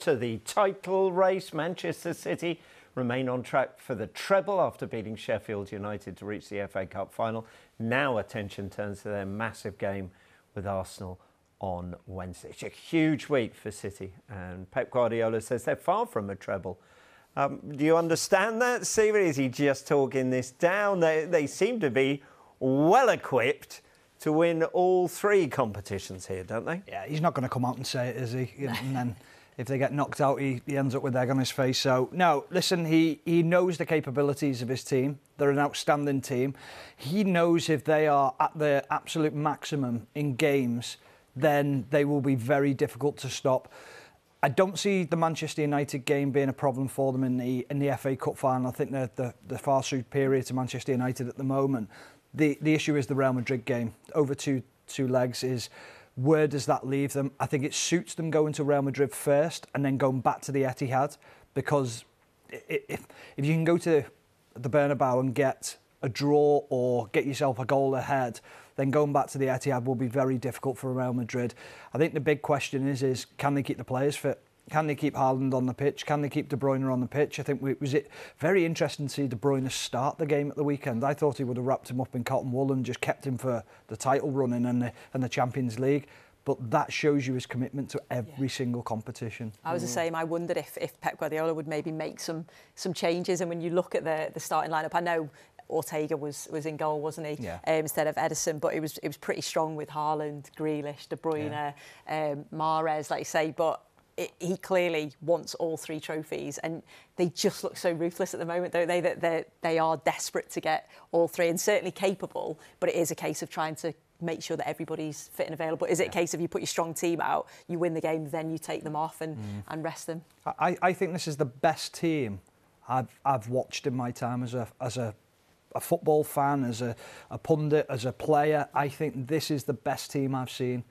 To the title race, Manchester City remain on track for the treble after beating Sheffield United to reach the FA Cup final. Now attention turns to their massive game with Arsenal on Wednesday. It's a huge week for City, and Pep Guardiola says they're far from a treble. Um, do you understand that, Stephen? Is he just talking this down? They, they seem to be well equipped to win all three competitions here, don't they? Yeah, he's not going to come out and say it, is he? and then if they get knocked out, he, he ends up with egg on his face. So, no, listen, he, he knows the capabilities of his team. They're an outstanding team. He knows if they are at their absolute maximum in games, then they will be very difficult to stop. I don't see the Manchester United game being a problem for them in the in the FA Cup final. I think they're the, the far superior to Manchester United at the moment. The the issue is the Real Madrid game. Over two two legs is where does that leave them? I think it suits them going to Real Madrid first and then going back to the Etihad because if, if you can go to the Bernabeu and get a draw or get yourself a goal ahead, then going back to the Etihad will be very difficult for Real Madrid. I think the big question is, is can they keep the players fit? Can they keep Haaland on the pitch? Can they keep De Bruyne on the pitch? I think we, was it very interesting to see De Bruyne start the game at the weekend. I thought he would have wrapped him up in cotton wool and just kept him for the title running and the, and the Champions League. But that shows you his commitment to every yeah. single competition. I was the same. I wondered if, if Pep Guardiola would maybe make some some changes. And when you look at the, the starting lineup, I know Ortega was was in goal, wasn't he? Yeah. Um, instead of Ederson, but it was it was pretty strong with Haaland, Grealish, De Bruyne, yeah. um, Mahrez, like you say. But it, he clearly wants all three trophies, and they just look so ruthless at the moment, don't they? That they they are desperate to get all three, and certainly capable. But it is a case of trying to make sure that everybody's fit and available. Is it yeah. a case of you put your strong team out, you win the game, then you take them off and, mm. and rest them? I, I think this is the best team I've I've watched in my time as a as a a football fan, as a, a pundit, as a player. I think this is the best team I've seen.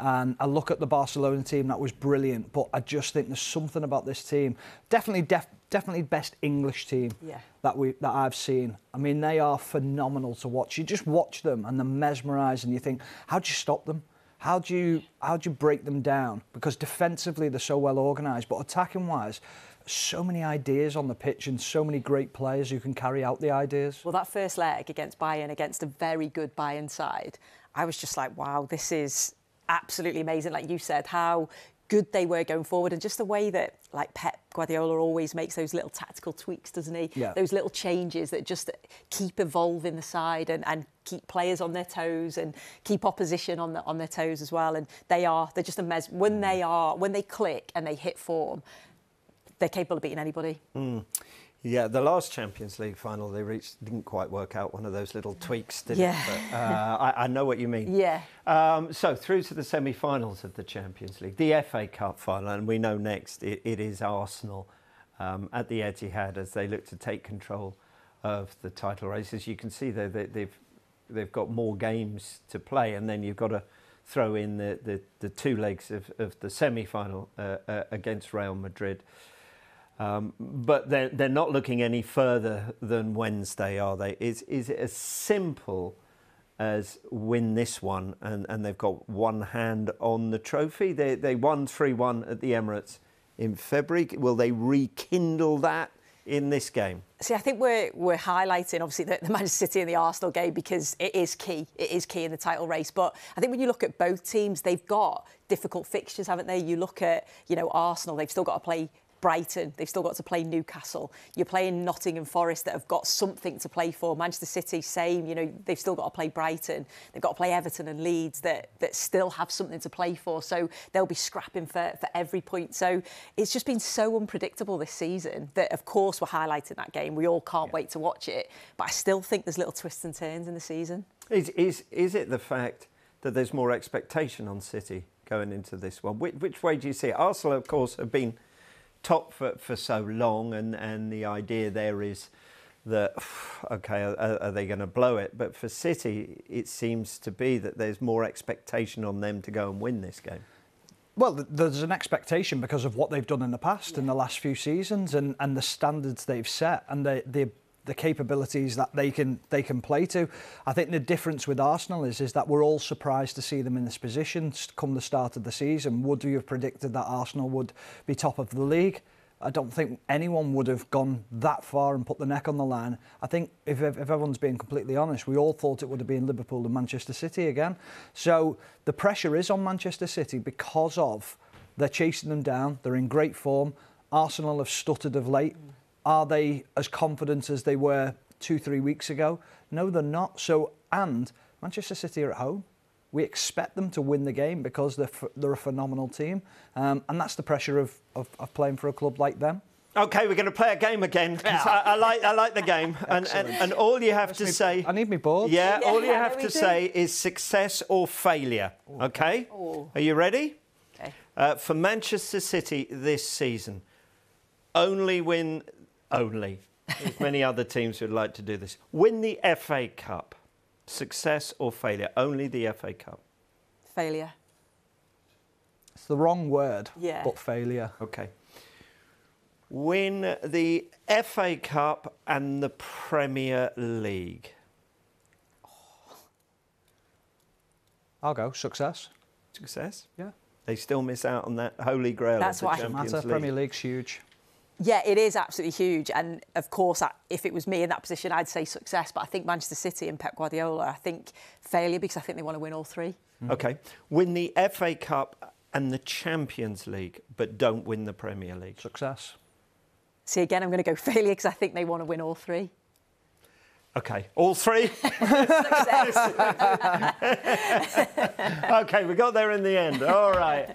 And I look at the Barcelona team, that was brilliant. But I just think there's something about this team. Definitely, def, definitely best English team yeah. that we that I've seen. I mean, they are phenomenal to watch. You just watch them and they're mesmerised, and you think, how do you stop them? How do you how do you break them down? Because defensively they're so well organised, but attacking wise, so many ideas on the pitch and so many great players who can carry out the ideas. Well, that first leg against Bayern, against a very good Bayern side, I was just like, wow, this is absolutely amazing, like you said, how good they were going forward and just the way that like Pep Guardiola always makes those little tactical tweaks doesn't he yeah. those little changes that just keep evolving the side and, and keep players on their toes and keep opposition on the, on their toes as well and they are they're just a mess when they are when they click and they hit form they're capable of beating anybody mm. Yeah, the last Champions League final they reached didn't quite work out. One of those little tweaks, did yeah. it? But, uh, I, I, know what you mean. Yeah. Um, so through to the semi-finals of the Champions League, the FA Cup final, and we know next it, it is Arsenal um, at the Etihad as they look to take control of the title race. As you can see, they, they, they've they've got more games to play, and then you've got to throw in the, the, the two legs of, of the semi-final uh, uh, against Real Madrid. Um, but they're, they're not looking any further than Wednesday, are they? Is, is it as simple as win this one and, and they've got one hand on the trophy? They, they won 3 1 at the Emirates in February. Will they rekindle that in this game? See, I think we're we're highlighting obviously the, the, Manchester City and the Arsenal game because it is key. It is key in the title race. But I think when you look at both teams, they've got difficult fixtures, haven't they? You look at you know Arsenal; they've still got to play Brighton, they've still got to play Newcastle. You're playing Nottingham Forest that have got something to play for. Manchester City, same. You know, they've still got to play Brighton. They've got to play Everton and Leeds that, that still have something to play for. So they'll be scrapping for, for every point. So it's just been so unpredictable this season that, of course, we're highlighting that game. We all can't yeah. wait to watch it. But I still think there's little twists and turns in the season. Is, is, is it the fact that there's more expectation on City going into this one? Which, which way do you see it? Arsenal, of course, have been top for, for so long, and, and the idea there is that, okay, are, are they going to blow it? But for City, it seems to be that there's more expectation on them to go and win this game. Well, there's an expectation because of what they've done in the past yeah. in the last few seasons and, and the standards they've set and the, the the capabilities that they can they can play to. I think the difference with Arsenal is is that we're all surprised to see them in this position come the start of the season. Would you have predicted that Arsenal would be top of the league? I don't think anyone would have gone that far and put the neck on the line. I think if, if everyone's being completely honest, we all thought it would have been Liverpool and Manchester City again. So the pressure is on Manchester City because of they're chasing them down. They're in great form. Arsenal have stuttered of late. Are they as confident as they were two, three weeks ago? No, they're not. So, and Manchester City are at home. We expect them to win the game because they're, they're a phenomenal team. Um, and that's the pressure of, of, of playing for a club like them. Okay, we're going to play a game again because I, I, like I like the game, and, and, and all you have to me, say. I need me board. Yeah, Yeah, all you have to do. say is success or failure. Okay, Ooh. are you ready? Okay. Uh, for Manchester City this season, only win, only. As many other teams would like to do this. Win the FA Cup. Success or failure? Only the FA Cup. Failure. It's the wrong word, Yeah. but failure. Okay. Win the FA Cup and the Premier League. Oh. I'll go. Success. Success? Yeah. They still miss out on that holy grail That's of the why- Champions Matter. League. Premier League's huge. Yeah, it is absolutely huge. And of course, I- if it was me in that position, I'd say success. But I think Manchester City and Pep Guardiola, I think failure because I think they want to win all three. Mm-hmm. Okay. Win the FA Cup and the Champions League, but don't win the Premier League. Success. See, again, I'm going to go failure because I think they want to win all three. Okay. All three? Okay, we got there in the end. All right.